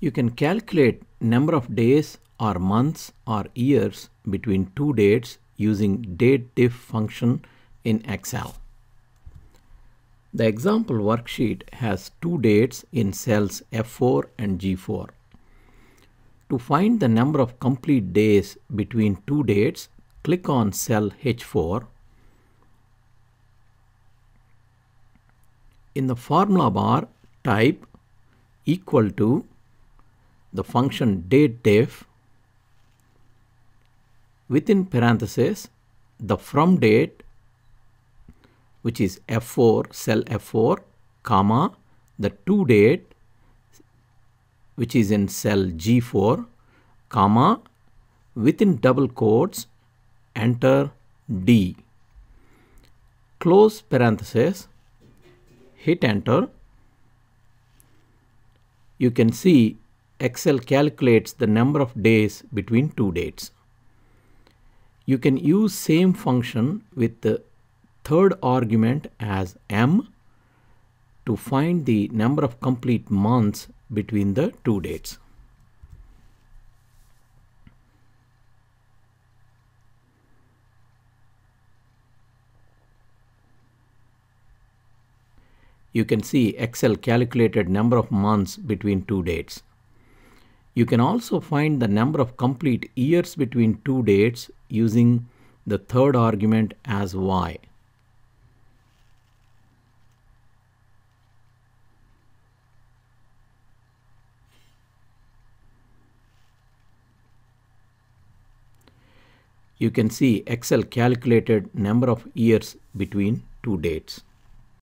You can calculate number of days or months or years between two dates using DATEDIF function in Excel. The example worksheet has two dates in cells F4 and G4. To find the number of complete days between two dates, click on cell H4. In the formula bar, type equal to the function DATEDIF within parentheses the from date which is F4 cell F4 comma the to date which is in cell G4 comma within double quotes enter D. Close parenthesis hit enter. You can see Excel calculates the number of days between two dates. You can use same function with the third argument as m to find the number of complete months between the two dates. You can see Excel calculated number of months between two dates. You can also find the number of complete years between two dates using the third argument as y. You can see Excel calculated number of years between two dates.